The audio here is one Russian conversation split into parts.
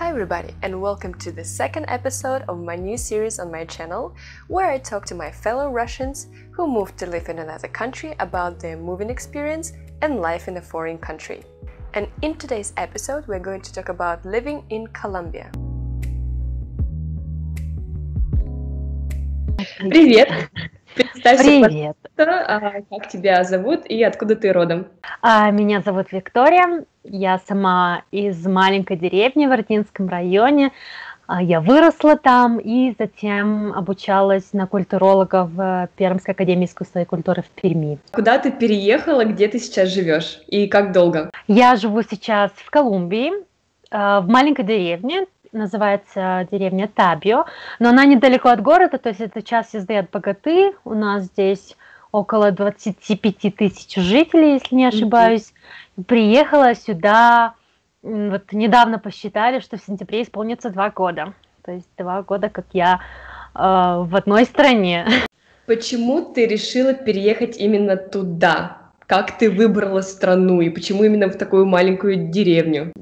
Hi, everybody, and welcome to the second episode of my new series on my channel, where I talk to my fellow Russians who moved to live in another country about their moving experience and life in a foreign country. And in today's episode, we're going to talk about living in Colombia. Привет! Представься, Привет. а, как тебя зовут и откуда ты родом? А, Меня зовут Виктория. Я сама из маленькой деревни в Ординском районе. А, Я выросла там и затем обучалась на культуролога в Пермской академии искусства и культуры в Перми. Куда ты переехала, где ты сейчас живешь и как долго? Я живу сейчас в Колумбии, а, в маленькой деревне, называется деревня Табио, но она недалеко от города, то есть это час езды от Богаты. У нас здесь около 25 тысяч жителей, если не ошибаюсь. Приехала сюда, вот недавно посчитали, что в сентябре исполнится два года. То есть два года, как я э, в одной стране. Почему ты решила переехать именно туда? Как ты выбрала страну и почему именно в такую маленькую деревню?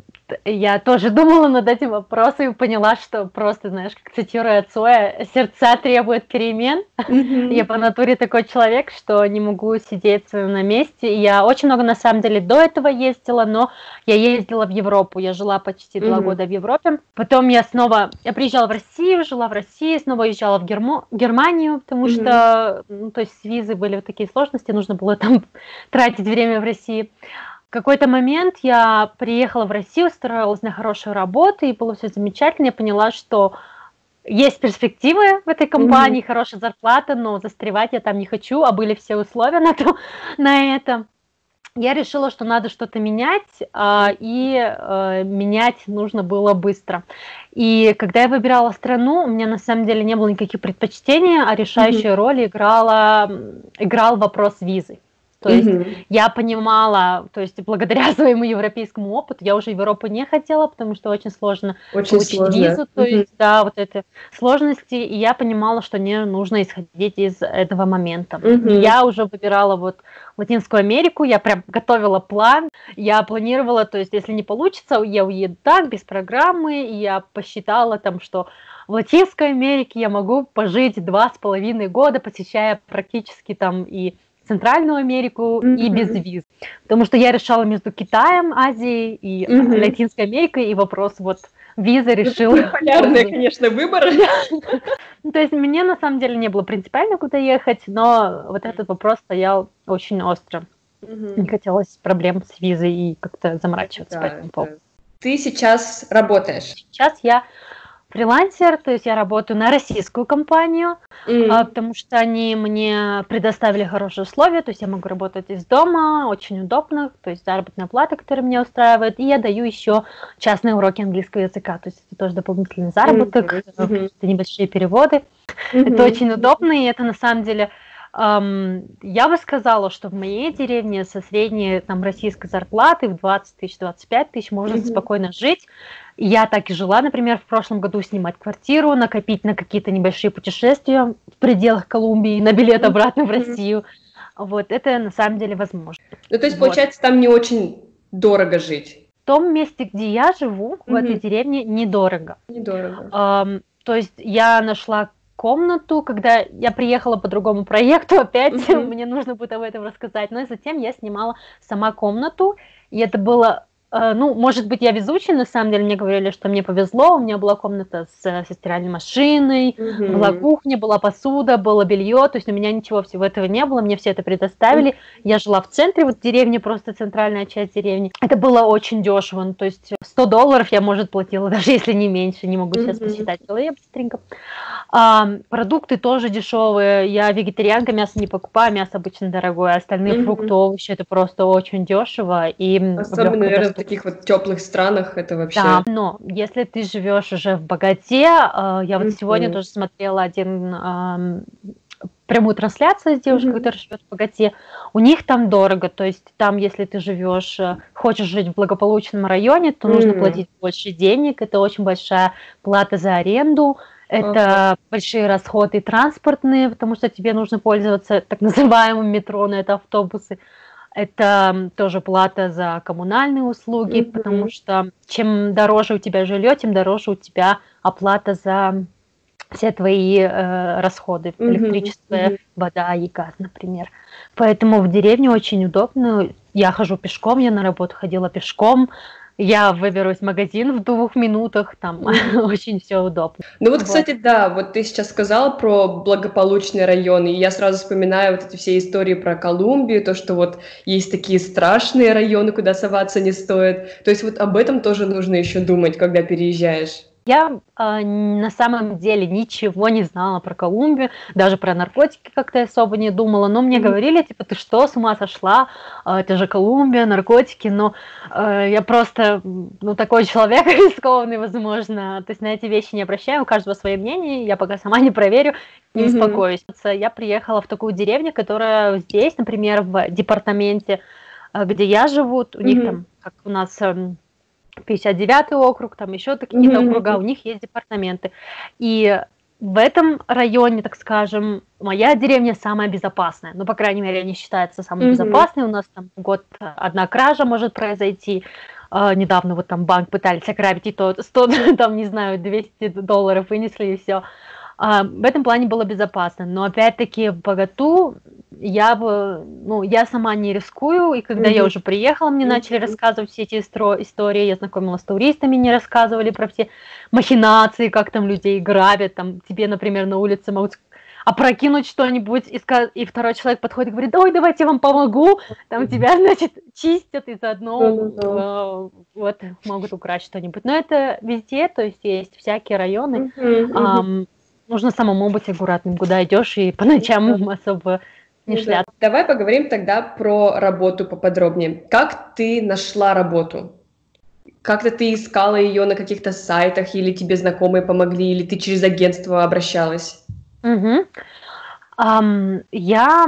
Я тоже думала над этим вопросом и поняла, что просто, знаешь, как цитируя Цоя, сердца требуют перемен. Я по натуре такой человек, что не могу сидеть на месте. Я очень много, на самом деле, до этого ездила, но я ездила в Европу. Я жила почти два Мгм. года в Европе. Потом я снова, я приезжала в Россию, жила в России, снова уезжала в Гермо- Германию, потому Мгм. что, ну, то есть с визы были вот такие сложности, нужно было там тратить время в России. Какой-то момент я приехала в Россию, устроилась на хорошую работу, и было все замечательно. Я поняла, что есть перспективы в этой компании, хорошая зарплата, но застревать я там не хочу, а были все условия на, то, на это. Я решила, что надо что-то менять, а, и э, менять нужно было быстро. И когда я выбирала страну, у меня на самом деле не было никаких предпочтений, а решающую роль играла, играл вопрос визы. То есть Мгм. я понимала, то есть благодаря своему европейскому опыту, я уже в Европу не хотела, потому что очень сложно Очень получить сложно. визу, то Мгм. есть, да, вот эти сложности, и я понимала, что мне нужно исходить из этого момента. И я уже выбирала вот Латинскую Америку, я прям готовила план, я планировала, то есть, если не получится, я уеду так, без программы, и я посчитала там, что в Латинской Америке я могу пожить два с половиной года, посещая практически там и Центральную Америку и Мгм. без виз. Потому что я решала между Китаем, Азией и Мгм. Латинской Америкой, и вопрос вот виза решила. Полярный, конечно, выбор. Ну, то есть мне на самом деле не было принципиально куда ехать, но вот этот вопрос стоял очень остро. Не хотелось проблем с визой и как-то заморачиваться по этому поводу. да. Ты сейчас работаешь. Сейчас я фрилансер, то есть я работаю на российскую компанию, М. а, потому что они мне предоставили хорошие условия, то есть я могу работать из дома, очень удобно, то есть заработная плата, которая меня устраивает, и я даю еще частные уроки английского языка, то есть это тоже дополнительный заработок, мгм. это небольшие переводы, Мгм. это очень удобно, и это на самом деле, я бы сказала, что в моей деревне со средней там российской зарплаты в 20 тысяч, 25 тысяч можно Мгм. спокойно жить. Я так и жила, например, в прошлом году снимать квартиру, накопить на какие-то небольшие путешествия в пределах Колумбии, на билет обратно в Мгм. Россию. Вот, это на самом деле возможно. Ну, то есть, Вот. получается, там не очень дорого жить. В том месте, где я живу, в этой деревне, недорого. Недорого. Ам, то есть я нашла комнату, когда я приехала по другому проекту, опять мне нужно будет об этом рассказать, но и затем я снимала сама комнату, и это было, ну, может быть, я везучая, на самом деле мне говорили, что мне повезло, у меня была комната с, э, со стиральной машиной, Мгм. была кухня, была посуда, было белье, то есть у меня ничего всего этого не было, мне все это предоставили. Я жила в центре, вот деревни, просто центральная часть деревни. Это было очень дешево, ну, то есть 100 долларов я, может, платила, даже если не меньше, не могу сейчас Мгм. посчитать в голове быстренько. А, продукты тоже дешевые, я вегетарианка, мясо не покупаю, мясо обычно дорогое, остальные Мгм. фрукты, овощи, это просто очень дешево. И Особенно, в. Таких вот теплых странах это вообще. Да, но если ты живешь уже в богате, э, я вот сегодня Мгм. тоже смотрела один прямую трансляцию с девушкой, Мгм. которая живет в богате. У них там дорого, то есть там, если ты живешь, э, хочешь жить в благополучном районе, то нужно М. платить больше денег, это очень большая плата за аренду, это большие расходы транспортные, потому что тебе нужно пользоваться так называемым метро, но это автобусы. Это тоже плата за коммунальные услуги, mm-hmm. потому что чем дороже у тебя жилье, тем дороже у тебя оплата за все твои э, расходы, mm-hmm. электричество, mm-hmm. вода и газ, например. Поэтому в деревне очень удобно. Я хожу пешком, я на работу ходила пешком, я выберусь в магазин в двух минутах, там очень все удобно. Ну вот, вот, кстати, да, вот ты сейчас сказала про благополучные районы, и я сразу вспоминаю вот эти все истории про Колумбию, то, что вот есть такие страшные районы, куда соваться не стоит. То есть вот об этом тоже нужно еще думать, когда переезжаешь. Я э, на самом деле ничего не знала про Колумбию, даже про наркотики как-то особо не думала, но мне mm-hmm. говорили, типа, ты что, с ума сошла, э, это же Колумбия, наркотики, но э, я просто, ну, такой человек рискованный, возможно, то есть на эти вещи не обращаю, у каждого свое мнение, я пока сама не проверю, не mm-hmm. успокоюсь. Я приехала в такую деревню, которая здесь, например, в департаменте, где я живу, у mm-hmm. них там, как у нас эм, 59 округ, там еще какие-то mm-hmm. округа, у них есть департаменты. И в этом районе, так скажем, моя деревня самая безопасная. Ну, по крайней мере, они считаются самой mm-hmm. безопасной. У нас там год одна кража может произойти. Uh, недавно вот там банк пытались ограбить, и то 100, там, не знаю, 200 долларов вынесли, и все. Uh, в этом плане было безопасно. Но опять-таки в Богату я бы, ну, я сама не рискую, и когда mm-hmm. я уже приехала, мне mm-hmm. начали рассказывать все эти истро- истории, я знакомилась с туристами, мне рассказывали про все махинации, как там людей грабят, там тебе, например, на улице могут опрокинуть что-нибудь, и, сказ... и второй человек подходит и говорит, ой, давайте я вам помогу, там тебя, значит, чистят, и заодно э, вот могут украсть что-нибудь. Но это везде, то есть есть всякие районы. Эм, нужно самому быть аккуратным, куда идешь, и по ночам особо не шляп. Давай поговорим тогда про работу поподробнее. Как ты нашла работу? Как-то ты искала ее на каких-то сайтах, или тебе знакомые помогли, или ты через агентство обращалась? Угу. Um, я,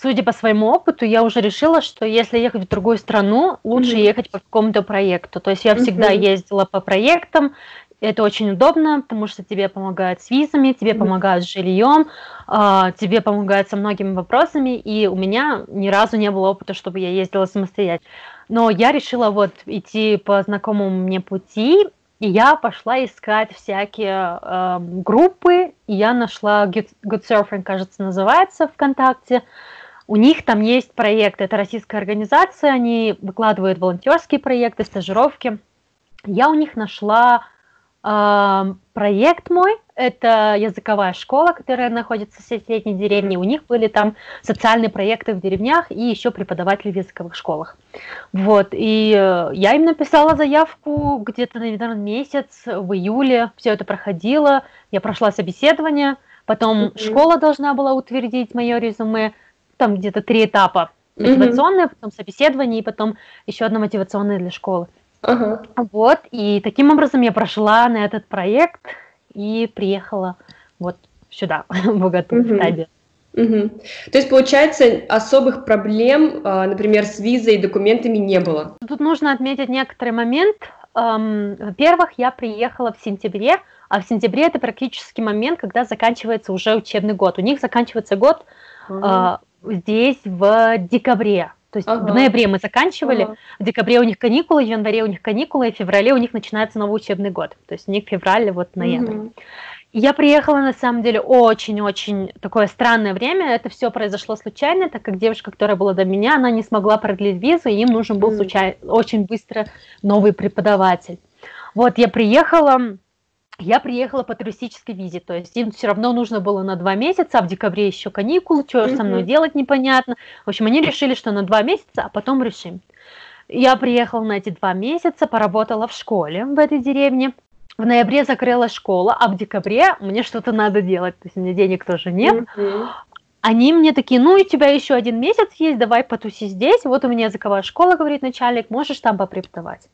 судя по своему опыту, я уже решила, что если ехать в другую страну, лучше mm ехать по какому-то проекту. То есть я всегда mm ездила по проектам, это очень удобно, потому что тебе помогают с визами, тебе mm-hmm. помогают с жильем, э, тебе помогают со многими вопросами, и у меня ни разу не было опыта, чтобы я ездила самостоятельно. Но я решила вот идти по знакомому мне пути, и я пошла искать всякие э, группы, и я нашла Good, Good Surfing, кажется, называется ВКонтакте. У них там есть проект, это российская организация, они выкладывают волонтерские проекты, стажировки. Я у них нашла проект мой, это языковая школа, которая находится в соседней деревне. У них были там социальные проекты в деревнях и еще преподаватели в языковых школах. Вот, и э, я им написала заявку где-то, наверное, месяц, в июле все это проходило, я прошла собеседование, потом mm-hmm. школа должна была утвердить мое резюме, там где-то три этапа. Мотивационное, mm-hmm. потом собеседование и потом еще одно мотивационное для школы. Ага. Вот, и таким образом я прошла на этот проект и приехала вот сюда, в Богату, угу. в Таби. Угу. То есть, получается, особых проблем, а, например, с визой и документами не было? Тут нужно отметить некоторый момент. Во-первых, я приехала в сентябре, а в сентябре это практически момент, когда заканчивается уже учебный год. У них заканчивается год угу. здесь в декабре. То есть ага. в ноябре мы заканчивали, ага. в декабре у них каникулы, в январе у них каникулы, и в феврале у них начинается новый учебный год. То есть у них февраль, вот ноябрь. Угу. Я приехала, на самом деле, очень-очень такое странное время. Это все произошло случайно, так как девушка, которая была до меня, она не смогла продлить визу, и им нужен был случай... очень быстро новый преподаватель. Вот, я приехала, я приехала по туристической визе, то есть им все равно нужно было на два месяца, а в декабре еще каникулы, что mm-hmm. со мной делать непонятно. В общем, они решили, что на два месяца, а потом решим. Я приехала на эти два месяца, поработала в школе в этой деревне. В ноябре закрылась школа, а в декабре мне что-то надо делать, то есть у меня денег тоже нет. Mm-hmm они мне такие, ну, у тебя еще один месяц есть, давай потуси здесь, вот у меня языковая школа, говорит начальник, можешь там попреподавать.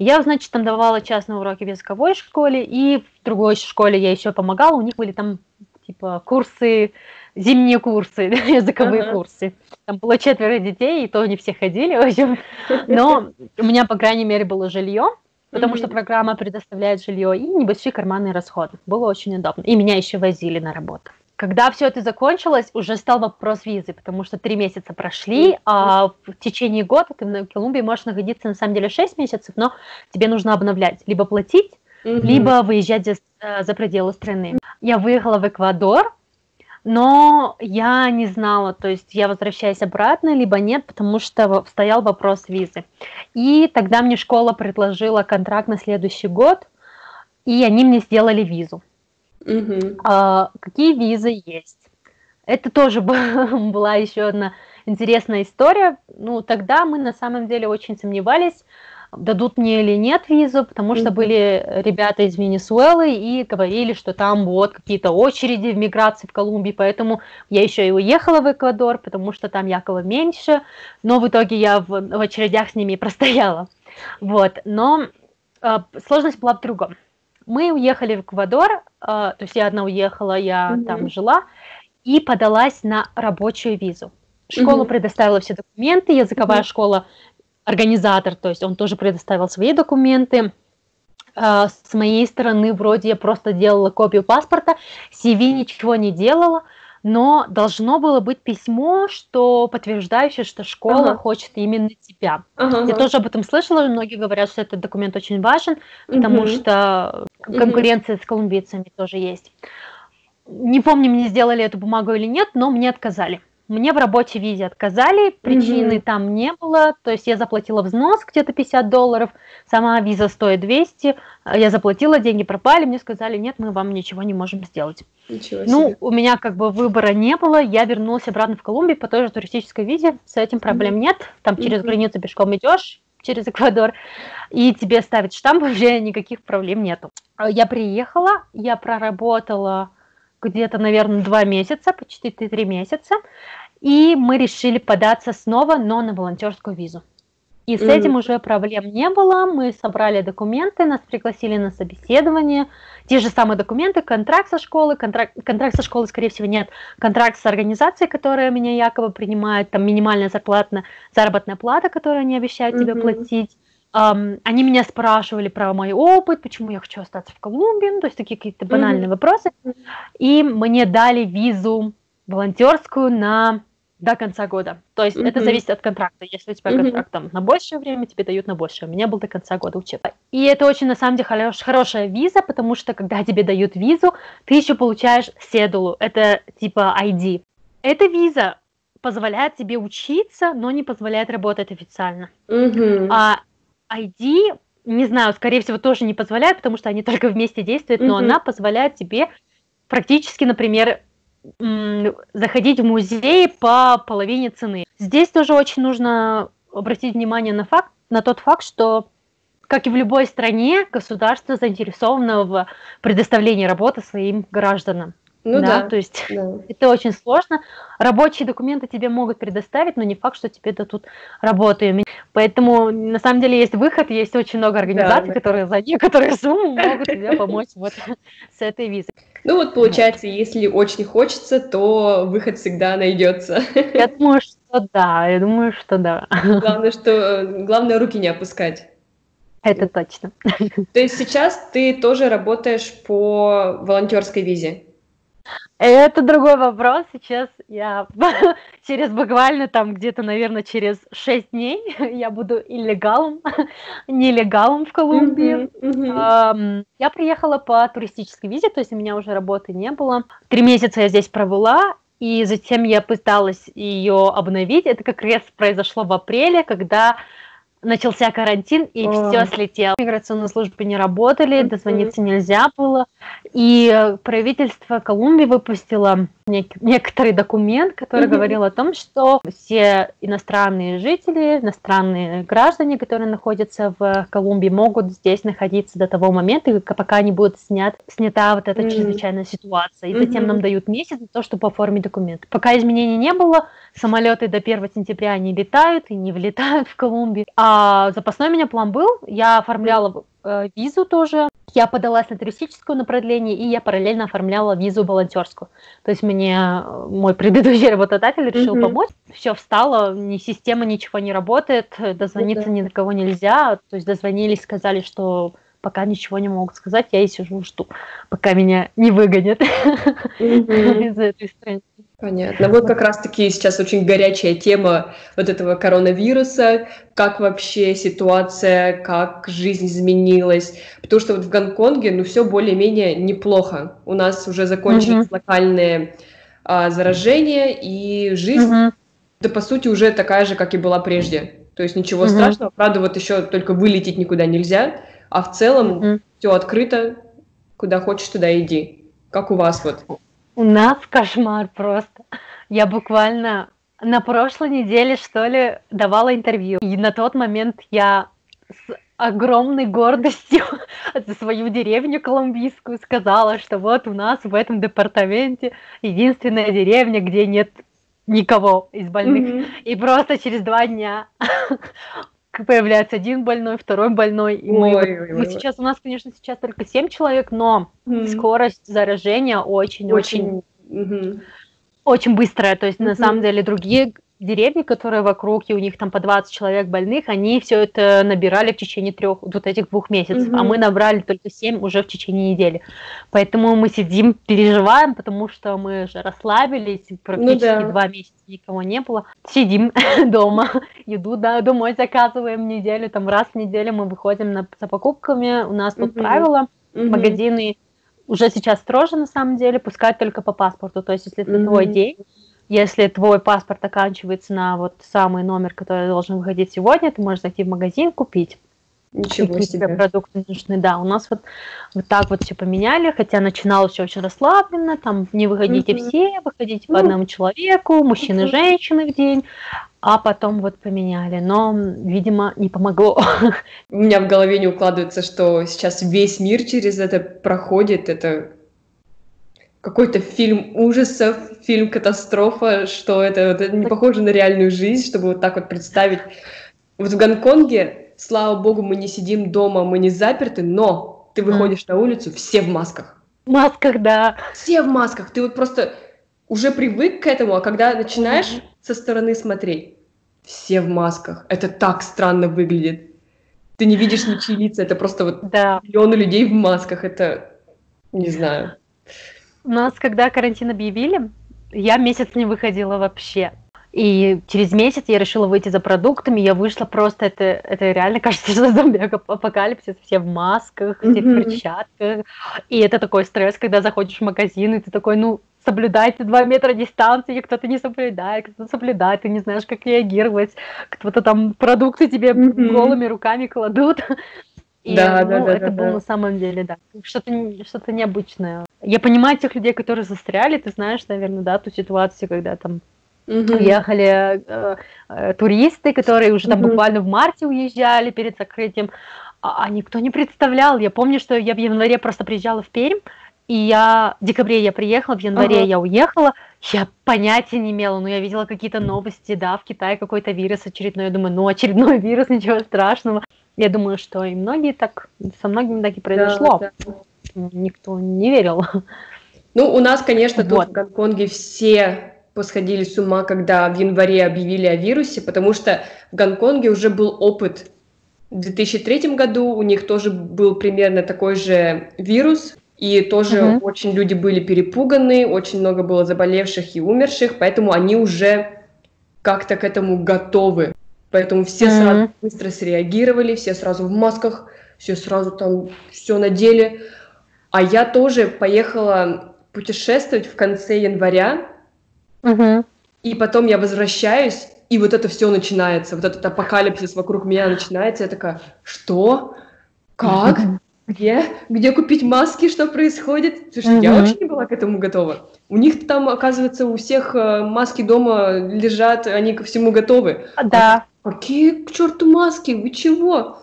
Я, значит, там давала частные уроки в языковой школе, и в другой школе я еще помогала, у них были там, типа, курсы, зимние курсы, языковые ага. курсы. Там было четверо детей, и то не все ходили, в общем. Но у меня, по крайней мере, было жилье, потому mm-hmm. что программа предоставляет жилье и небольшие карманные расходы. Было очень удобно. И меня еще возили на работу. Когда все это закончилось, уже стал вопрос визы, потому что три месяца прошли, а в течение года ты в Колумбии можешь находиться на самом деле 6 месяцев, но тебе нужно обновлять, либо платить, mm-hmm. либо выезжать за, э, за пределы страны. Я выехала в Эквадор, но я не знала, то есть я возвращаюсь обратно, либо нет, потому что стоял вопрос визы. И тогда мне школа предложила контракт на следующий год, и они мне сделали визу. Угу. А, какие визы есть? Это тоже была еще одна интересная история. Ну, тогда мы на самом деле очень сомневались, дадут мне или нет визу, потому что были ребята из Венесуэлы и говорили, что там вот какие-то очереди в миграции в Колумбии, поэтому я еще и уехала в Эквадор, потому что там якобы меньше, но в итоге я в, в очередях с ними простояла. Вот, но э, сложность была в другом. Мы уехали в Эквадор, э, то есть я одна уехала, я mm-hmm. там жила, и подалась на рабочую визу. Школа mm-hmm. предоставила все документы, языковая mm-hmm. школа, организатор, то есть он тоже предоставил свои документы. Э, с моей стороны, вроде я просто делала копию паспорта, CV ничего не делала, но должно было быть письмо, что подтверждающее, что школа ага. хочет именно тебя. Ага. Я тоже об этом слышала, многие говорят, что этот документ очень важен, потому угу. что конкуренция с колумбийцами тоже есть. Не помню, мне сделали эту бумагу или нет, но мне отказали. Мне в рабочей визе отказали, причины mm-hmm. там не было, то есть я заплатила взнос где-то 50 долларов, сама виза стоит 200, я заплатила, деньги пропали, мне сказали, нет, мы вам ничего не можем сделать. Ничего ну, себе. Ну, у меня как бы выбора не было, я вернулась обратно в Колумбию по той же туристической визе, с этим проблем mm-hmm. нет, там через mm-hmm. границу пешком идешь, через Эквадор, и тебе ставят штамп, уже никаких проблем нету. Я приехала, я проработала где-то, наверное, два месяца, почти три месяца, и мы решили податься снова, но на волонтерскую визу. И с mm-hmm. этим уже проблем не было. Мы собрали документы, нас пригласили на собеседование. Те же самые документы, контракт со школы, контракт, контракт со школы, скорее всего, нет. Контракт с организацией, которая меня якобы принимает, там минимальная зарплатная, заработная плата, которую они обещают mm-hmm. тебе платить. Um, они меня спрашивали про мой опыт, почему я хочу остаться в Колумбии, ну, то есть такие какие-то банальные mm-hmm. вопросы. И мне дали визу волонтерскую на до конца года. То есть mm-hmm. это зависит от контракта. Если у тебя mm-hmm. контракт там на большее время, тебе дают на большее. У меня был до конца года учебы. И это очень, на самом деле, хорош, хорошая виза, потому что, когда тебе дают визу, ты еще получаешь седулу. Это типа ID. Эта виза позволяет тебе учиться, но не позволяет работать официально. Mm-hmm. А ID, не знаю, скорее всего, тоже не позволяет, потому что они только вместе действуют, но mm-hmm. она позволяет тебе практически, например, заходить в музей по половине цены. Здесь тоже очень нужно обратить внимание на факт, на тот факт, что как и в любой стране, государство заинтересовано в предоставлении работы своим гражданам. Ну да, да. то есть да. это очень сложно. Рабочие документы тебе могут предоставить, но не факт, что тебе дадут работу. Поэтому на самом деле есть выход, есть очень много организаций, да, да. которые за некоторые суммы могут тебе помочь вот с этой визой. Ну вот получается, если очень хочется, то выход всегда найдется. Я думаю, что да, я думаю, что да. Главное, что главное руки не опускать. Это точно. То есть сейчас ты тоже работаешь по волонтерской визе? Это другой вопрос. Сейчас я через буквально там где-то, наверное, через 6 дней я буду иллегалом, нелегалом в Колумбии. Mm-hmm, mm-hmm. Я приехала по туристической визе, то есть у меня уже работы не было. Три месяца я здесь провела, и затем я пыталась ее обновить. Это как раз произошло в апреле, когда начался карантин, и О. все слетело. Миграционные службы не работали, дозвониться нельзя было. И правительство Колумбии выпустило нек- некоторый документ, который mm-hmm. говорил о том, что все иностранные жители, иностранные граждане, которые находятся в Колумбии, могут здесь находиться до того момента, пока не будет снят, снята вот эта mm-hmm. чрезвычайная ситуация. И mm-hmm. затем нам дают месяц на то, чтобы оформить документ. Пока изменений не было, самолеты до 1 сентября не летают и не влетают в Колумбию. А запасной у меня план был, я оформляла э, визу тоже. Я подалась на туристическую на продление, и я параллельно оформляла визу волонтерскую. То есть мне э, мой предыдущий работодатель решил mm-hmm. помочь. Все встало, ни система, ничего не работает, дозвониться mm-hmm. ни до кого нельзя. То есть дозвонились, сказали, что пока ничего не могут сказать, я и сижу, жду, пока меня не выгонят из этой страны. Понятно. Вот как раз-таки сейчас очень горячая тема вот этого коронавируса, как вообще ситуация, как жизнь изменилась. Потому что вот в Гонконге, ну, все более-менее неплохо. У нас уже закончились mm-hmm. локальные а, заражения, и жизнь, mm-hmm. да, по сути, уже такая же, как и была прежде. То есть ничего mm-hmm. страшного. Правда, вот еще только вылететь никуда нельзя, а в целом mm-hmm. все открыто, куда хочешь, туда иди. Как у вас вот? У нас кошмар просто. Я буквально на прошлой неделе, что ли, давала интервью. И на тот момент я с огромной гордостью за свою деревню колумбийскую сказала, что вот у нас в этом департаменте единственная деревня, где нет никого из больных. Mm-hmm. И просто через два дня появляется один больной, второй больной. И ой, мы, ой, ой, мы сейчас, у нас, конечно, сейчас только 7 человек, но mm. скорость заражения очень-очень mm-hmm. очень быстрая. То есть, mm-hmm. на самом деле, другие деревни, которые вокруг, и у них там по 20 человек больных, они все это набирали в течение трех, вот этих двух месяцев, mm-hmm. а мы набрали только 7 уже в течение недели. Поэтому мы сидим, переживаем, потому что мы же расслабились, практически ну, да. два месяца никого не было. Сидим дома, еду да, домой заказываем неделю, там раз в неделю мы выходим на, за покупками, у нас тут mm-hmm. правила, mm-hmm. магазины уже сейчас строже на самом деле, пускать только по паспорту, то есть если это mm-hmm. твой день, если твой паспорт оканчивается на вот самый номер, который должен выходить сегодня, ты можешь зайти в магазин, купить. Ничего себе. тебе продукты нужны. Да, у нас вот, вот так вот все поменяли, хотя начиналось все очень расслабленно, там не выходите mm-hmm. все, выходите mm-hmm. по одному человеку, мужчины и женщины в день, а потом вот поменяли, но, видимо, не помогло. У меня в голове не укладывается, что сейчас весь мир через это проходит, это какой-то фильм ужасов, фильм катастрофа, что это, это не похоже на реальную жизнь, чтобы вот так вот представить. Вот в Гонконге, слава богу, мы не сидим дома, мы не заперты, но ты выходишь mm. на улицу, все в масках. В масках, да. Все в масках. Ты вот просто уже привык к этому, а когда начинаешь mm-hmm. со стороны смотреть, все в масках. Это так странно выглядит. Ты не видишь ничьи лица, это просто вот да. миллионы людей в масках. Это не знаю. У нас, когда карантин объявили, я месяц не выходила вообще. И через месяц я решила выйти за продуктами, я вышла просто, это, это реально кажется, что зомби-апокалипсис, все в масках, все в перчатках. И это такой стресс, когда заходишь в магазин, и ты такой, ну, соблюдайте два метра дистанции, кто-то не соблюдает, кто-то соблюдает, ты не знаешь, как реагировать, кто-то там продукты тебе mm-hmm. голыми руками кладут. И, да, ну, да, да, это да, было да. на самом деле, да, что-то что необычное. Я понимаю тех людей, которые застряли, ты знаешь, наверное, да, ту ситуацию, когда там mm ехали э, э, туристы, которые уже там mm буквально в марте уезжали перед закрытием, а, а никто не представлял. Я помню, что я в январе просто приезжала в Пермь, и я в декабре я приехала, в январе uh-huh. я уехала, я понятия не имела, но я видела какие-то новости, да, в Китае какой-то вирус очередной, я думаю, ну очередной вирус, ничего страшного. Я думаю, что и многие так, со многими так и произошло. Да, да. Никто не верил. Ну, у нас, конечно, вот. тут в Гонконге все посходили с ума, когда в январе объявили о вирусе, потому что в Гонконге уже был опыт. В 2003 году у них тоже был примерно такой же вирус, и тоже uh-huh. очень люди были перепуганы, очень много было заболевших и умерших, поэтому они уже как-то к этому готовы. Поэтому все mm-hmm. сразу быстро среагировали, все сразу в масках, все сразу там все надели. А я тоже поехала путешествовать в конце января, mm-hmm. и потом я возвращаюсь, и вот это все начинается, вот этот апокалипсис вокруг меня начинается. Я такая, что? Как? Где? Где купить маски? Что происходит? Слушай, mm-hmm. я вообще не была к этому готова. У них там, оказывается, у всех э, маски дома лежат, они ко всему готовы. Да. Какие к черту маски? Вы чего?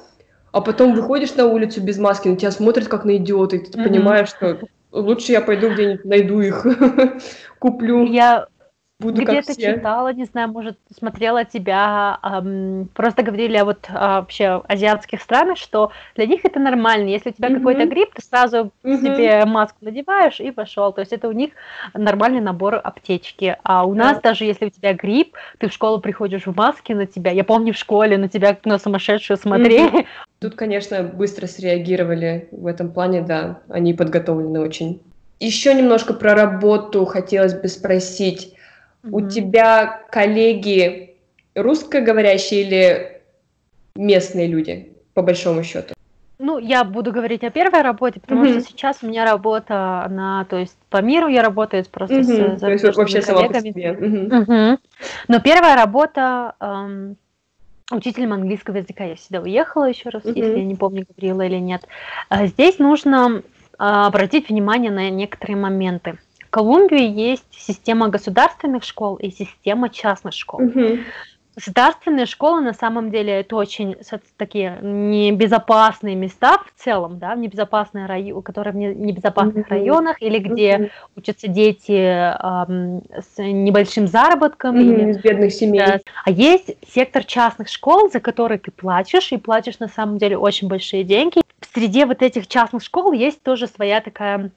А потом выходишь на улицу без маски, на тебя смотрят как на идиота, и ты mm-hmm. понимаешь, что лучше я пойду где-нибудь найду их, куплю. Я Буду где-то читала, не знаю, может, смотрела тебя, эм, просто говорили о вот а, вообще азиатских странах, что для них это нормально. Если у тебя mm-hmm. какой-то грипп, ты сразу mm-hmm. себе маску надеваешь и пошел. То есть это у них нормальный набор аптечки. А у нас даже если у тебя грипп, ты в школу приходишь в маске на тебя. Я помню в школе на тебя на сумасшедшую смотрели. Mm-hmm. Тут, конечно, быстро среагировали в этом плане, да, они подготовлены очень. Еще немножко про работу хотелось бы спросить. Mm-hmm. У тебя коллеги русскоговорящие или местные люди, по большому счету? Ну, я буду говорить о первой работе, потому mm-hmm. что сейчас у меня работа, на, то есть по миру я работаю просто mm-hmm. с то есть вообще сама по себе. Mm-hmm. Mm-hmm. Но первая работа эм, учителем английского языка. Я всегда уехала еще раз, mm-hmm. если я не помню, говорила или нет. А здесь нужно а, обратить внимание на некоторые моменты. Колумбии есть система государственных школ и система частных школ. Mm-hmm. Государственные школы на самом деле это очень такие небезопасные места в целом, да, небезопасные районы, которые в небезопасных mm-hmm. районах или где mm-hmm. учатся дети эм, с небольшим заработком mm-hmm. или из бедных семей. Да. А есть сектор частных школ, за которые ты платишь и платишь на самом деле очень большие деньги. В среде вот этих частных школ есть тоже своя такая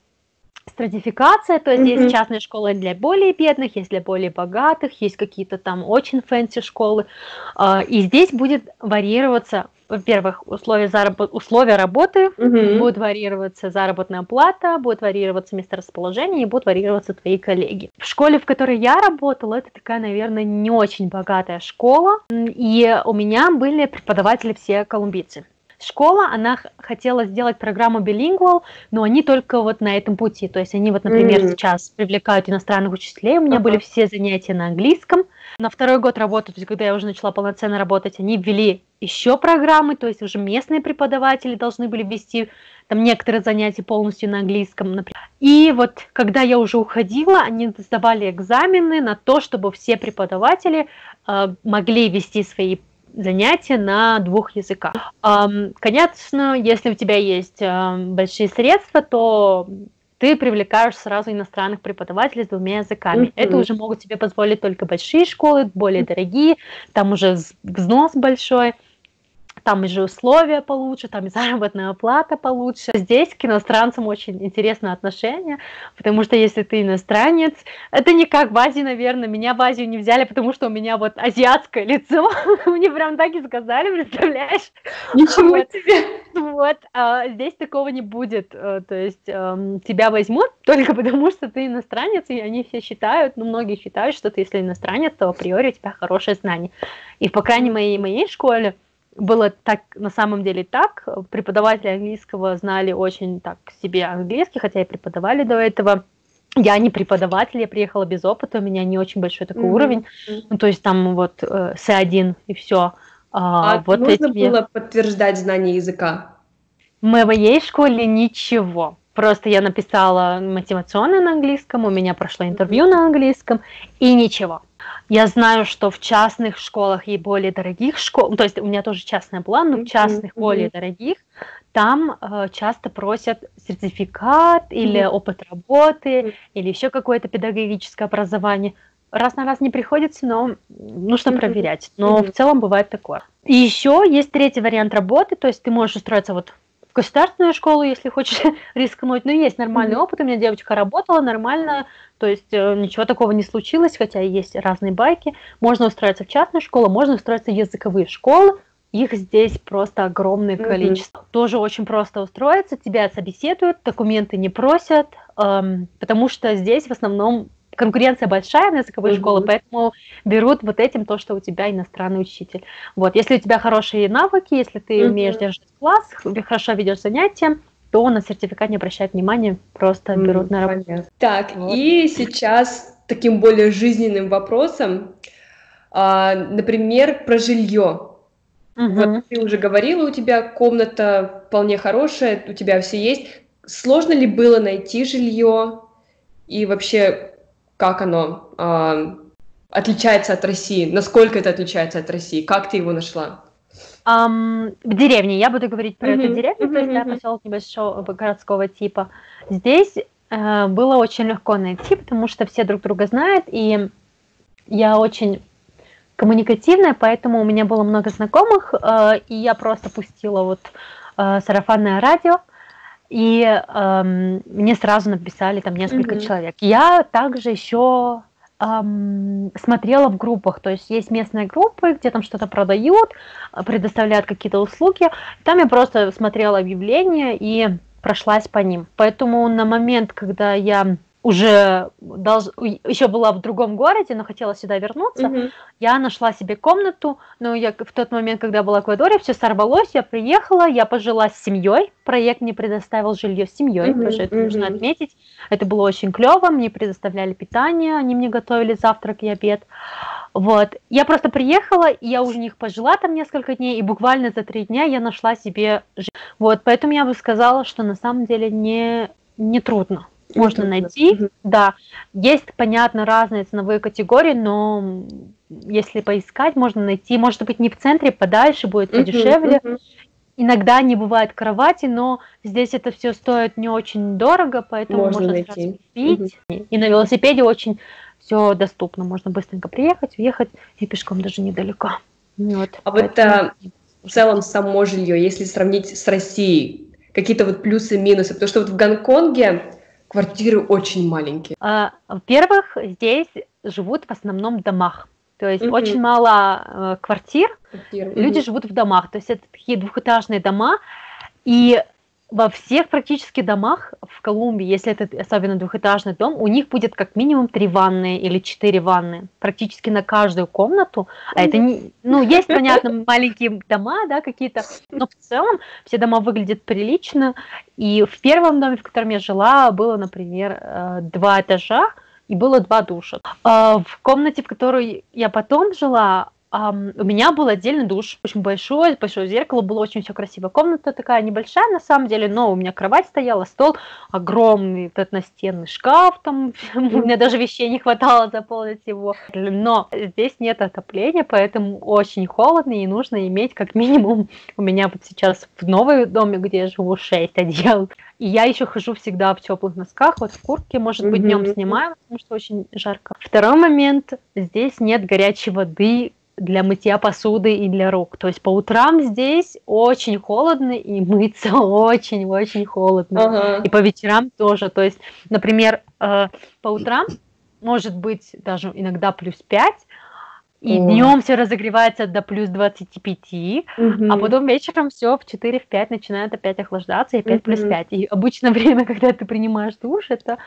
стратификация, то есть mm-hmm. есть частные школы для более бедных, есть для более богатых, есть какие-то там очень fancy школы, а, и здесь будет варьироваться, во-первых, условия, заработ... условия работы, mm-hmm. будет варьироваться заработная плата, будет варьироваться месторасположение и будут варьироваться твои коллеги. В школе, в которой я работала, это такая, наверное, не очень богатая школа, и у меня были преподаватели все колумбийцы. Школа, она хотела сделать программу билингвал, но они только вот на этом пути. То есть они вот, например, mm. сейчас привлекают иностранных учителей. У меня uh-huh. были все занятия на английском. На второй год работы, то есть когда я уже начала полноценно работать, они ввели еще программы, то есть уже местные преподаватели должны были вести там некоторые занятия полностью на английском, например. И вот когда я уже уходила, они сдавали экзамены на то, чтобы все преподаватели э, могли вести свои занятия на двух языках. Конечно, если у тебя есть большие средства, то ты привлекаешь сразу иностранных преподавателей с двумя языками. Mm-hmm. Это уже могут тебе позволить только большие школы, более дорогие, там уже взнос большой там и же условия получше, там и заработная плата получше. Здесь к иностранцам очень интересное отношение, потому что если ты иностранец, это не как в Азии, наверное, меня в Азию не взяли, потому что у меня вот азиатское лицо, мне прям так и сказали, представляешь? Ничего себе! Вот, а здесь такого не будет, э, то есть эм, тебя возьмут только потому, что ты иностранец, и они все считают, ну, многие считают, что ты, если иностранец, то априори у тебя хорошее знание. И, по крайней мере, в моей школе, было так, на самом деле так. Преподаватели английского знали очень так себе английский, хотя и преподавали до этого. Я не преподаватель, я приехала без опыта, у меня не очень большой такой mm-hmm. уровень. Ну, то есть там вот э, С1 и все. А, а вот нужно этим было подтверждать знание языка? В моей школе ничего. Просто я написала мотивационное на английском, у меня прошло интервью на английском, и ничего. Я знаю, что в частных школах и более дорогих школ, то есть у меня тоже частная была, но в частных mm-hmm. более дорогих, там э, часто просят сертификат или mm-hmm. опыт работы mm-hmm. или еще какое-то педагогическое образование. Раз на раз не приходится, но нужно mm-hmm. проверять. Но mm-hmm. в целом бывает такое. И еще есть третий вариант работы, то есть ты можешь устроиться вот государственную школу, если хочешь рискнуть. Но есть нормальный опыт. У меня девочка работала нормально, то есть э, ничего такого не случилось, хотя есть разные байки. Можно устроиться в частную школу, можно устроиться в языковые школы. Их здесь просто огромное количество. Mm-hmm. Тоже очень просто устроиться. Тебя собеседуют, документы не просят, эм, потому что здесь в основном конкуренция большая на языковые mm-hmm. школы, поэтому берут вот этим то, что у тебя иностранный учитель. Вот, если у тебя хорошие навыки, если ты mm-hmm. умеешь держать класс, хорошо ведешь занятия, то на сертификат не обращают внимания, просто mm-hmm. берут на работу. Так, вот. и сейчас таким более жизненным вопросом, а, например, про жилье. Угу. Вот ты уже говорила, у тебя комната вполне хорошая, у тебя все есть. Сложно ли было найти жилье? И вообще, как оно э, отличается от России, насколько это отличается от России, как ты его нашла? Um, в деревне, я буду говорить про uh-huh, эту деревню, uh-huh, то есть да, поселок небольшого городского типа. Здесь э, было очень легко найти, потому что все друг друга знают, и я очень коммуникативная, поэтому у меня было много знакомых, э, и я просто пустила вот э, сарафанное радио, и э, мне сразу написали там несколько mm-hmm. человек. Я также еще эм, смотрела в группах, то есть есть местные группы, где там что-то продают, предоставляют какие-то услуги. Там я просто смотрела объявления и прошлась по ним. Поэтому на момент, когда я уже долж... еще была в другом городе, но хотела сюда вернуться, mm-hmm. я нашла себе комнату, но я в тот момент, когда была в Эквадоре, все сорвалось, я приехала, я пожила с семьей, проект мне предоставил жилье с семьей, mm-hmm. тоже это mm-hmm. нужно отметить, это было очень клево, мне предоставляли питание, они мне готовили завтрак и обед, вот, я просто приехала, и я у них пожила там несколько дней, и буквально за три дня я нашла себе жилье, вот, поэтому я бы сказала, что на самом деле не, не трудно можно найти, mm-hmm. да. Есть, понятно, разные ценовые категории, но если поискать, можно найти, может быть, не в центре, подальше будет подешевле. Mm-hmm. Иногда не бывает кровати, но здесь это все стоит не очень дорого, поэтому можно, можно найти. сразу купить. Mm-hmm. И на велосипеде очень все доступно, можно быстренько приехать, уехать и пешком даже недалеко. Вот, а поэтому... вот а, в целом само жилье, если сравнить с Россией, какие-то вот плюсы и минусы, потому что вот в Гонконге Квартиры очень маленькие. А, во-первых, здесь живут в основном в домах. То есть mm-hmm. очень мало э, квартир, квартир. люди mm-hmm. живут в домах. То есть это такие двухэтажные дома. И во всех практически домах в Колумбии, если это особенно двухэтажный дом, у них будет как минимум три ванны или четыре ванны, практически на каждую комнату. А это не, ну есть понятно маленькие дома, да, какие-то, но в целом все дома выглядят прилично. И в первом доме, в котором я жила, было, например, э, два этажа и было два душа. А в комнате, в которой я потом жила, Um, у меня был отдельный душ, очень большой, большое зеркало, было очень все красиво. Комната такая небольшая на самом деле, но у меня кровать стояла, стол, огромный этот настенный шкаф, там у меня даже вещей не хватало заполнить его. Но здесь нет отопления, поэтому очень холодно и нужно иметь как минимум, у меня вот сейчас в новом доме, где я живу, 6 одеял. И я еще хожу всегда в теплых носках, вот в куртке, может быть, днем снимаю, потому что очень жарко. Второй момент, здесь нет горячей воды, для мытья посуды и для рук. То есть по утрам здесь очень холодно и мыться очень-очень холодно. Ага. И по вечерам тоже. То есть, например, э, по утрам может быть даже иногда плюс 5, и днем все разогревается до плюс 25, угу. а потом вечером все в 4-5 начинает опять охлаждаться, и опять угу. плюс 5. И обычно время, когда ты принимаешь душ, это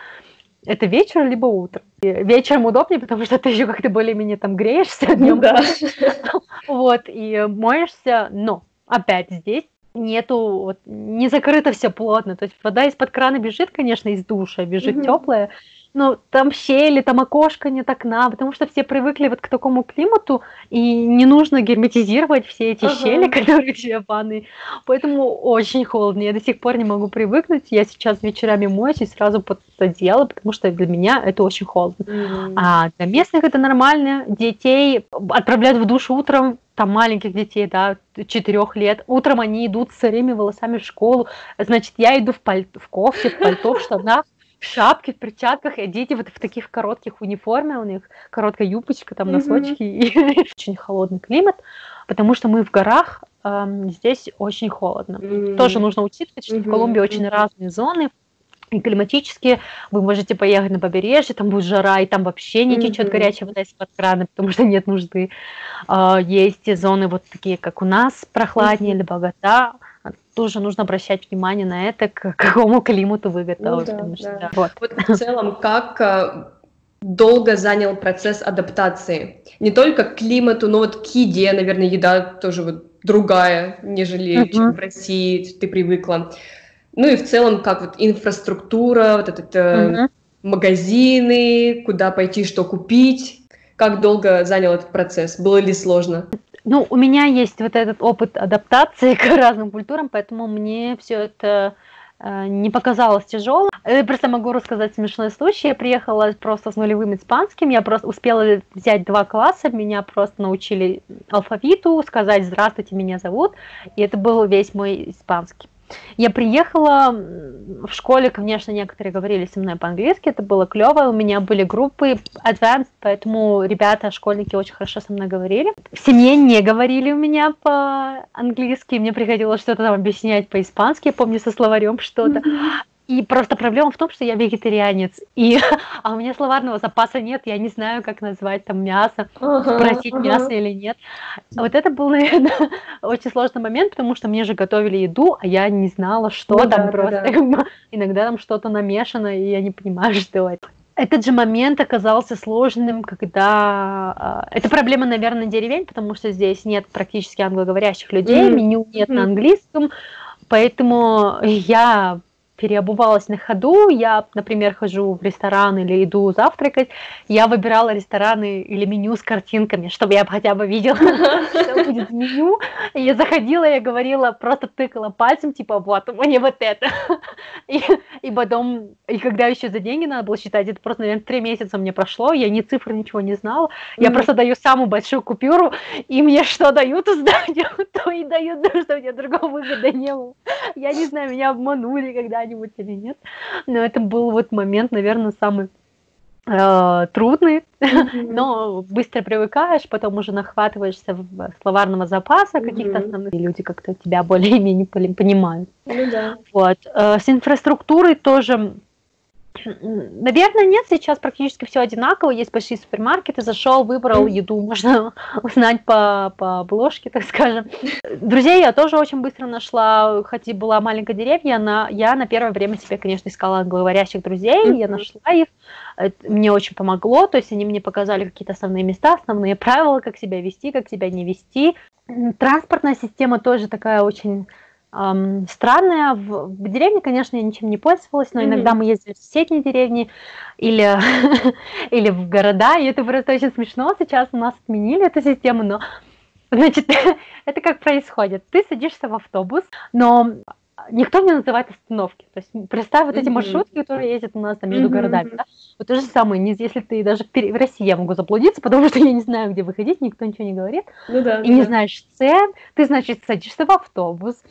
это вечер либо утро. И вечером удобнее, потому что ты еще как-то более-менее там греешься днем. Ну да. Вот, и моешься, но опять здесь нету, вот, не закрыто все плотно. То есть вода из-под крана бежит, конечно, из душа, бежит теплая, ну, там щели, там окошко нет окна, потому что все привыкли вот к такому климату, и не нужно герметизировать все эти ага. щели, которые все ванны. Поэтому очень холодно. Я до сих пор не могу привыкнуть. Я сейчас вечерами моюсь и сразу под одеяло, потому что для меня это очень холодно. Mm. А для местных это нормально. Детей отправляют в душ утром, там маленьких детей, да, четырех лет. Утром они идут с сырыми волосами в школу. Значит, я иду в, паль... в кофте, в пальто, в штанах в шапке, в перчатках, и дети вот в таких коротких униформе, у них короткая юбочка, там носочки, mm-hmm. и очень холодный климат, потому что мы в горах, эм, здесь очень холодно. Mm-hmm. Тоже нужно учитывать, что mm-hmm. в Колумбии очень разные зоны, и климатические, вы можете поехать на побережье, там будет жара, и там вообще не течет mm-hmm. горячая вода из-под крана, потому что нет нужды. Uh, есть зоны вот такие, как у нас, прохладнее, mm-hmm. или Богата, тоже нужно обращать внимание на это, к какому климату вы готовы. Ну, да, да. Да. Вот. вот в целом, как э, долго занял процесс адаптации? Не только к климату, но вот к еде, наверное, еда тоже вот другая, нежели uh-huh. чем в России ты привыкла. Ну и в целом, как вот инфраструктура, вот этот uh-huh. магазины, куда пойти, что купить. Как долго занял этот процесс? Было ли сложно? Ну, у меня есть вот этот опыт адаптации к разным культурам, поэтому мне все это э, не показалось тяжелым. Я просто могу рассказать смешной случай. Я приехала просто с нулевым испанским. Я просто успела взять два класса. Меня просто научили алфавиту, сказать «Здравствуйте, меня зовут». И это был весь мой испанский. Я приехала в школе, конечно, некоторые говорили со мной по-английски, это было клево. У меня были группы advanced, поэтому ребята, школьники очень хорошо со мной говорили. В семье не говорили у меня по-английски, мне приходилось что-то там объяснять по-испански, я помню, со словарем что-то. И просто проблема в том, что я вегетарианец, и, а у меня словарного запаса нет, я не знаю, как назвать там мясо, ага, спросить ага. мясо или нет. Вот это был, наверное, очень сложный момент, потому что мне же готовили еду, а я не знала, что ну, там да, просто. Да, да. Иногда там что-то намешано, и я не понимаю, что это. Этот же момент оказался сложным, когда... Э, это проблема, наверное, деревень, потому что здесь нет практически англоговорящих людей, mm-hmm. меню нет mm-hmm. на английском, поэтому я переобувалась на ходу. Я, например, хожу в ресторан или иду завтракать. Я выбирала рестораны или меню с картинками, чтобы я хотя бы видела, что будет в меню. И я заходила, я говорила, просто тыкала пальцем, типа, вот, мне вот это. И, и потом, и когда еще за деньги надо было считать, это просто, наверное, три месяца мне прошло, я ни цифр, ничего не знала. Я просто даю самую большую купюру, и мне что дают, то и дают, что мне другого выгода не было. Я не знаю, меня обманули когда когда-нибудь или нет. Но это был вот момент, наверное, самый э, трудный, mm-hmm. но быстро привыкаешь, потом уже нахватываешься в словарного запаса mm-hmm. каких-то основных, и люди как-то тебя более-менее понимают. Ну да. Вот. Э, с инфраструктурой тоже Наверное, нет, сейчас практически все одинаково. Есть большие супермаркеты, зашел, выбрал еду, можно узнать по, по обложке, так скажем. Друзей я тоже очень быстро нашла, хотя была маленькая деревня, на, я на первое время себе, конечно, искала англоговорящих друзей, я нашла их, мне очень помогло, то есть они мне показали какие-то основные места, основные правила, как себя вести, как себя не вести. Транспортная система тоже такая очень эм, странная. В, в деревне, конечно, я ничем не пользовалась, но mm-hmm. иногда мы ездили в соседние деревни или, или в города, и это просто очень смешно. Сейчас у нас отменили эту систему, но Значит, это как происходит? Ты садишься в автобус, но никто не называет остановки. То есть представь вот эти mm-hmm. маршрутки, которые ездят у нас там между mm-hmm. городами. Да? Вот то же самое, если ты даже в России я могу заблудиться, потому что я не знаю, где выходить, никто ничего не говорит, ну, да, и да. не знаешь цен, ты, значит, садишься в автобус,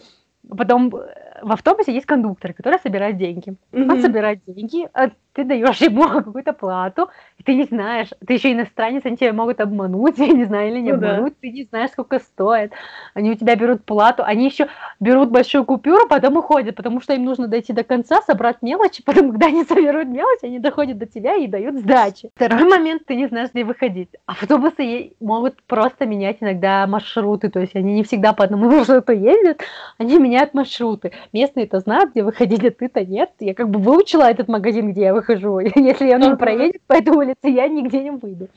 Потом э, в автобусе есть кондуктор, который собирает деньги. Mm-hmm. Он собирает деньги, а ты даешь ему какую-то плату, и ты не знаешь, ты еще иностранец, они тебя могут обмануть, я не знаю, или не ну, обмануть, да. ты не знаешь, сколько стоит. Они у тебя берут плату, они еще берут большую купюру, потом уходят, потому что им нужно дойти до конца, собрать мелочи, потом, когда они соберут мелочь, они доходят до тебя и дают сдачи. Второй момент, ты не знаешь, где выходить. Автобусы могут просто менять иногда маршруты, то есть они не всегда по одному маршруту ездят, они меняют маршруты. Местные-то знают, где выходить, а ты-то нет. Я как бы выучила этот магазин, где я выхожу. Если он не проедет по этой улице, я нигде не выйду.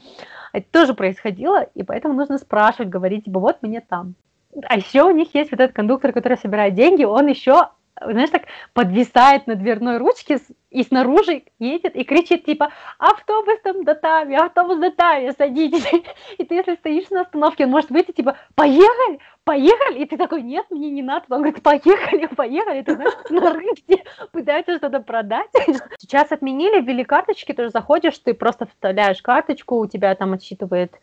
Это тоже происходило, и поэтому нужно спрашивать, говорить, типа, вот мне там. А еще у них есть вот этот кондуктор, который собирает деньги, он еще знаешь, так подвисает на дверной ручке и снаружи едет и кричит типа «Автобус там до Тави, автобус до Тави, садитесь!» И ты, если стоишь на остановке, он может выйти типа «Поехали, поехали!» И ты такой «Нет, мне не надо!» Он говорит «Поехали, поехали!» И ты знаешь, на рынке пытаются что-то продать. Сейчас отменили, ввели карточки, ты же заходишь, ты просто вставляешь карточку, у тебя там отсчитывает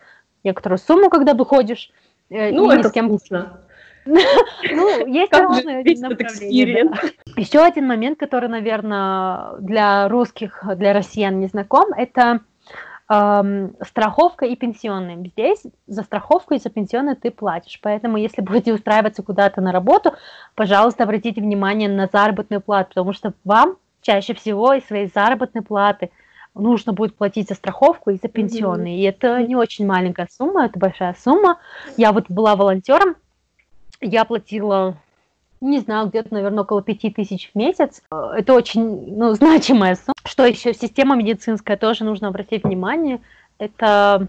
некоторую сумму, когда выходишь. Э, ну, это с кем... вкусно. Ну, есть разные направления. Еще один момент, который, наверное, для русских, для россиян не знаком, это страховка и пенсионные. Здесь за страховку и за пенсионные ты платишь. Поэтому, если будете устраиваться куда-то на работу, пожалуйста, обратите внимание на заработную плату, потому что вам чаще всего из своей заработной платы нужно будет платить за страховку и за пенсионные. Mm-hmm. И это не очень маленькая сумма, это большая сумма. Я вот была волонтером я платила, не знаю, где-то, наверное, около 5 тысяч в месяц. Это очень ну, значимая сумма. Что еще? Система медицинская тоже нужно обратить внимание. Это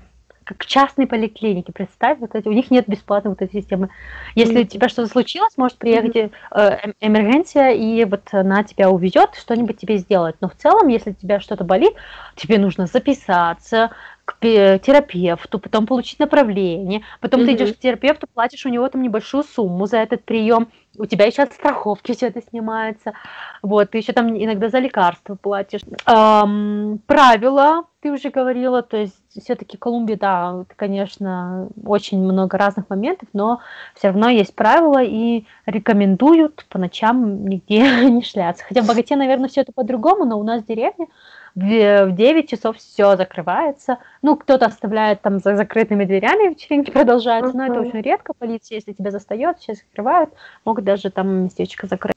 как частные поликлиники, представь, вот эти, у них нет бесплатной вот этой системы. Если mm-hmm. у тебя что-то случилось, может приехать mm-hmm. э, эмергенция и вот она тебя увезет, что-нибудь тебе сделать. Но в целом, если у тебя что-то болит, тебе нужно записаться, к терапевту, потом получить направление, потом mm-hmm. ты идешь к терапевту, платишь у него там небольшую сумму за этот прием, у тебя еще от страховки все это снимается, вот, ты еще там иногда за лекарства платишь. Эм, правила ты уже говорила, то есть все-таки Колумбия, да, конечно, очень много разных моментов, но все равно есть правила и рекомендуют по ночам нигде не шляться. Хотя в Богате, наверное, все это по-другому, но у нас в деревне в 9 часов все закрывается. Ну, кто-то оставляет там за закрытыми дверями, вечеринки продолжаются, но это очень редко. Полиция, если тебя застает, сейчас закрывают, могут даже там местечко закрыть.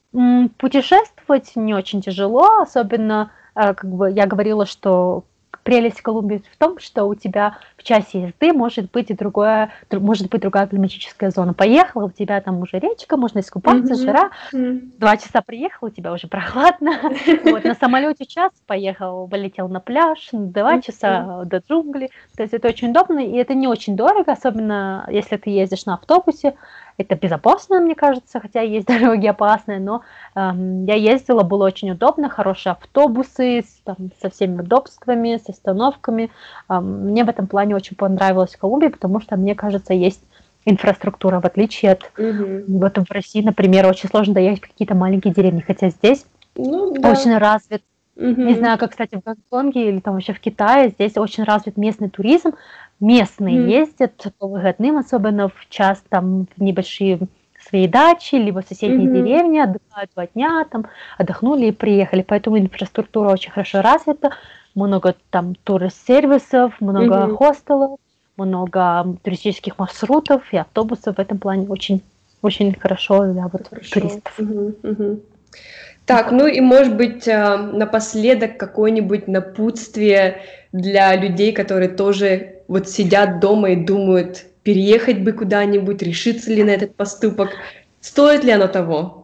Путешествовать не очень тяжело, особенно, э, как бы я говорила, что прелесть Колумбии в том, что у тебя в часе езды может быть и другое, может быть другая климатическая зона. Поехала, у тебя там уже речка, можно искупаться, mm-hmm. жара. Mm-hmm. Два часа приехал, у тебя уже прохладно. Вот, на самолете час поехал, полетел на пляж, два часа до джунглей. То есть это очень удобно, и это не очень дорого, особенно если ты ездишь на автобусе. Это безопасно, мне кажется, хотя есть дороги опасные, но эм, я ездила, было очень удобно, хорошие автобусы с, там, со всеми удобствами, с остановками. Эм, мне в этом плане очень понравилась Колумбия, потому что, мне кажется, есть инфраструктура, в отличие от угу. вот в России, например, очень сложно доехать в какие-то маленькие деревни, хотя здесь ну, да. очень развит Угу. Не знаю, как, кстати, в Гонконге или там вообще в Китае, здесь очень развит местный туризм, местные mm. ездят по выходным, особенно в час там в небольшие свои дачи, либо соседние mm-hmm. деревни, отдыхают два дня, там, отдохнули и приехали. Поэтому инфраструктура очень хорошо развита, много там турист-сервисов, много mm-hmm. хостелов, много туристических маршрутов и автобусов. В этом плане очень, очень хорошо для вот, хорошо. туристов. Mm-hmm. Mm-hmm. Так, ну и может быть а, напоследок какое-нибудь напутствие для людей, которые тоже вот сидят дома и думают, переехать бы куда-нибудь, решиться ли на этот поступок, стоит ли оно того?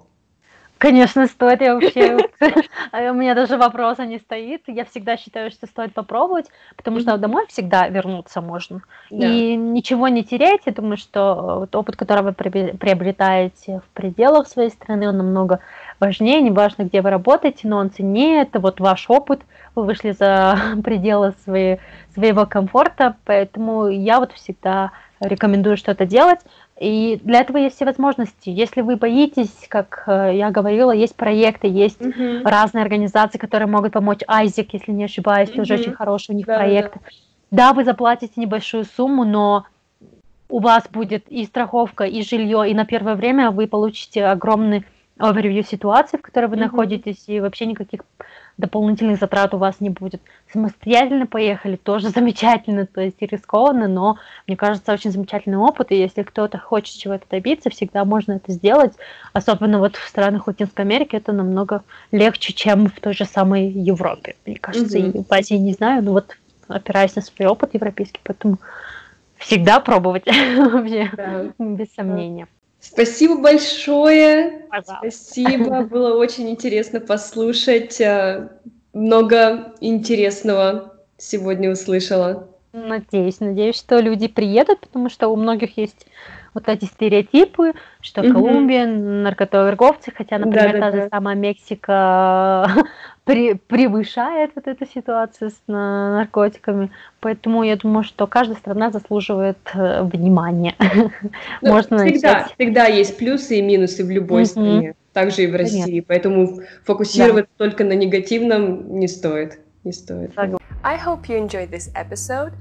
Конечно, стоит. Я вообще, у меня даже вопроса не стоит. Я всегда считаю, что стоит попробовать, потому что домой всегда вернуться можно. И ничего не терять. Я думаю, что опыт, который вы приобретаете в пределах своей страны, он намного важнее. Неважно, где вы работаете, но он ценнее. Это вот ваш опыт. Вы вышли за пределы своего комфорта. Поэтому я вот всегда рекомендую что-то делать. И для этого есть все возможности. Если вы боитесь, как э, я говорила, есть проекты, есть uh-huh. разные организации, которые могут помочь. Айзек, если не ошибаюсь, uh-huh. тоже очень хороший у них да, проект. Да. да, вы заплатите небольшую сумму, но у вас будет и страховка, и жилье, и на первое время вы получите огромный овервью ситуации, в которой вы uh-huh. находитесь, и вообще никаких дополнительных затрат у вас не будет. Самостоятельно поехали, тоже замечательно, то есть и рискованно, но мне кажется, очень замечательный опыт, и если кто-то хочет чего-то добиться, всегда можно это сделать, особенно вот в странах Латинской Америки это намного легче, чем в той же самой Европе, мне кажется, mm-hmm. и в Азии не знаю, но вот опираясь на свой опыт европейский, поэтому всегда пробовать вообще, без сомнения. Спасибо большое. Пожалуйста. Спасибо. Было очень интересно послушать. Э, много интересного сегодня услышала. Надеюсь, надеюсь, что люди приедут, потому что у многих есть вот эти стереотипы, что mm-hmm. Колумбия, наркоторговцы, хотя, например, да, да, та же самая Мексика при, превышает вот эту ситуацию с наркотиками. Поэтому я думаю, что каждая страна заслуживает э, внимания. Ну, Можно всегда, начать. всегда есть плюсы и минусы в любой mm-hmm. стране, также и в России. Конечно. Поэтому фокусироваться да. только на негативном не стоит. Не стоит. I hope you enjoyed this episode.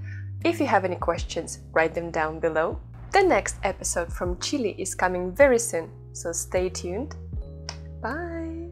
If you have any questions, write them down below. The next episode from Chile is coming very soon, so stay tuned. Bye!